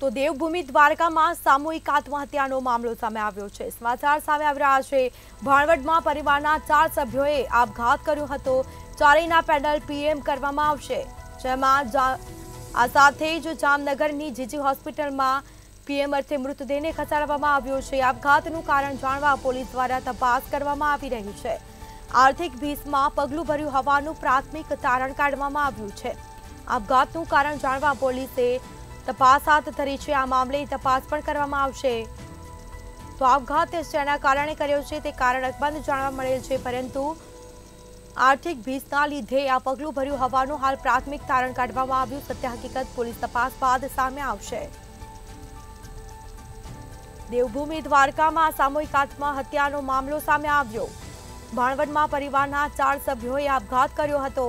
તો દેવભૂમિ દ્વારકામાં સામૂહિક આત્મહત્યાનો મામલો સામે આવ્યો છે. સમાચાર સામે આવી રહ્યા છે. ભાણવડમાં પરિવારના ચાર સભ્યોએ આપઘાત કર્યો હતો. ચારેયના પેનલ પીએમ કરવામાં આવશે. જેમાં આ સાથે જ જામનગરની જીજી હોસ્પિટલમાં પીએમ અર્થે મૃતદેહને ખસેડવામાં આવ્યો છે. આપઘાતનું કારણ જાણવા પોલીસ દ્વારા તપાસ કરવામાં આવી રહી છે. આર્થિક ભીસમાં પગલું ભર્યું હોવાનું પ્રાથમિક તારણ કાઢવામાં આવ્યું છે. આપઘાતનું કારણ જાણવા પોલીસે તપાસ હાથ ધરી છે આ મામલે તપાસ પણ કરવામાં આવશે. તો આપઘાત જેના કારણે કર્યો છે તે કારણ અકબંધ જાણવા મળેલ છે, પરંતુ આર્થિક ભીસના લીધે આ પગલું ભર્યું હોવાનું હાલ પ્રાથમિક તારણ કાઢવામાં આવ્યું. સત્ય હકીકત પોલીસ તપાસ બાદ સામે આવશે. દેવભૂમિ દ્વારકામાં સામૂહિક આત્મહત્યાનો મામલો સામે આવ્યો. ભાણવડમાં પરિવારના ચાર સભ્યોએ આપઘાત કર્યો હતો.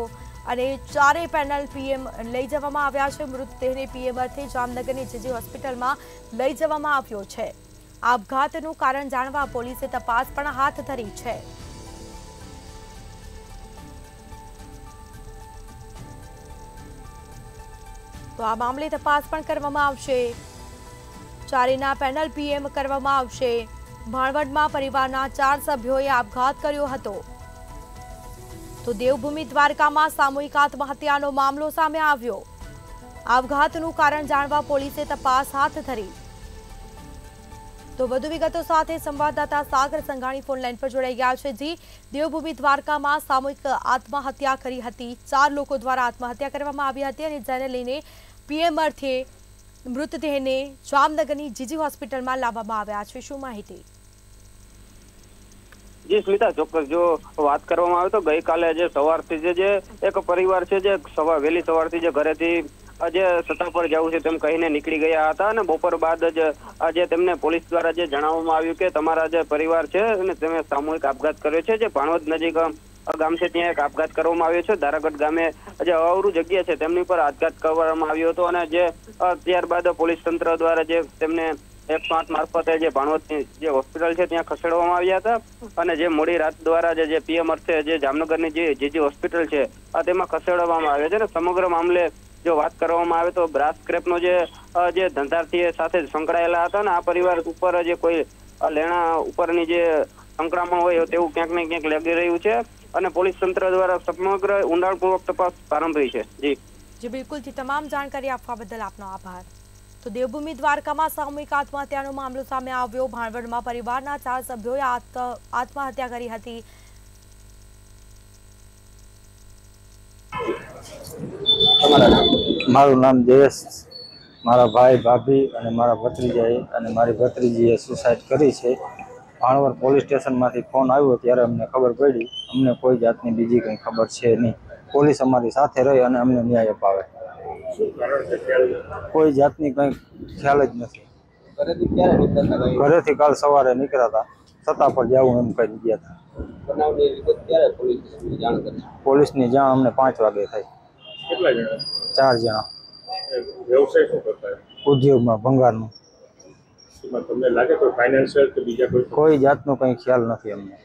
અને ચારેય પેનલ પીએમ લઈ જવામાં આવ્યા છે. મૃતદેહને પીએમ અર્થે જામનગરની જીજી હોસ્પિટલમાં લઈ જવામાં આવ્યો છે. આપઘાતનું કારણ જાણવા પોલીસે તપાસ પણ હાથ ધરી છે. તો આ મામલે તપાસ પણ કરવામાં આવશે. ચારેયના પેનલ પીએમ કરવામાં આવશે. ભાણવડમાં પરિવારના ચાર સભ્યોએ આપઘાત કર્યો હતો. તો દેવભૂમિ દ્વારકામાં સામૂહિક આત્મહત્યાનો મામલો સામે આવ્યો. આપઘાતનું કારણ જાણવા પોલીસે તપાસ હાથ ધરી. તો વધુ વિગતો સાથે સંવાદદાતા સાગર સંઘાણી ફોન લાઈન પર જોડાઈ ગયા છે. જી, દેવભૂમિ દ્વારકામાં સામૂહિક આત્મહત્યા કરી હતી. ચાર લોકો દ્વારા આત્મહત્યા કરવામાં આવી હતી અને જેને લઈને પીએમ અર્થે મૃતદેહને જામનગરની જીજી હોસ્પિટલમાં લાવવામાં આવ્યા છે. શું માહિતી? જી સ્મિતા ચોક્કસ, જો વાત કરવામાં આવે તો ગઈકાલે જે સવારથી જે એક પરિવાર છે જે સવાર વહેલી સવારથી જે ઘરેથી આજે સત્તા પર જવું છે તેમ કહીને નીકળી ગયા હતા અને બપોર બાદ જ આજે તેમને પોલીસ દ્વારા જે જણાવવામાં આવ્યું કે તમારા જે પરિવાર છે અને તમે સામૂહિક આપઘાત કર્યો છે. જે પાણવદ નજીક ગામ છે, ત્યાં એક આપઘાત કરવામાં આવ્યો છે. દારાગઢ ગામે જે અવરું જગ્યા છે તેમની પર આપઘાત કરવામાં આવ્યો હતો અને જે ત્યારબાદ પોલીસ તંત્ર દ્વારા જે તેમને એકસો આઠ મારફતે જે ભાણવદની જે હોસ્પિટલ છે ત્યાં ખસેડવામાં આવ્યા હતા. અને જે મોડી રાત દ્વારા જે જે પીએમ અર્થે જે જામનગરની જે જીજી હોસ્પિટલ છે આ તેમાં ખસેડવામાં આવ્યા છે. અને સમગ્ર મામલે જો વાત કરવામાં આવે તો બ્રાસ સ્ક્રેપનો જે અ, જે ધંધાર્થી એ સાથે જ સંકળાયેલા હતા અને આ પરિવાર ઉપર જે કોઈ અ, લેણા ઉપરની જે સંકળામણ હોય તેવું ક્યાંક ને ક્યાંક લાગી રહ્યું છે. અને પોલીસ તંત્ર દ્વારા સમગ્ર ઊંડાણપૂર્વક તપાસ પ્રારંભી છે. જી. જી બિલકુલથી તમામ જાણકારી આપવા બદલ આપનો આભાર. તો દેવભૂમિ દ્વારકામાં સામૂહિક આત્મહત્યાનો મામલો સામે આવ્યો. ભાણવડમાં પરિવારના ચાર સભ્યોએ આત્મ- આત્મહત્યા કરી હતી. મારું નામ જયેશ. મારા ભાઈ ભાભી અને મારા ભત્રીજાએ અને મારી ભત્રીજીએ સુસાઇડ કરી છે. ભાણવર પોલીસ સ્ટેશનમાંથી ફોન આવ્યો ત્યારે અમને ખબર પડી. અમને કોઈ જાતની બીજી કંઈ ખબર છે નહીં. પોલીસ અમારી સાથે રહી અને અમને ન્યાય અપાવે. કોઈ જાતની કંઈ ખ્યાલ જ નથી. ઘરેથી કાલ સવારે નીકળ્યા હતા. છતાં પર જવું એમ કહી ગયા હતા. પોલીસની જાણ અમને પાંચ વાગે થઈ. ચાર જણા. ઉદ્યોગમાં ભંગારનું. તમને લાગે કોઈ ફાઇનાન્શિયલ કે બીજા કોઈ કોઈ જાતનો કંઈ ખ્યાલ નથી અમને.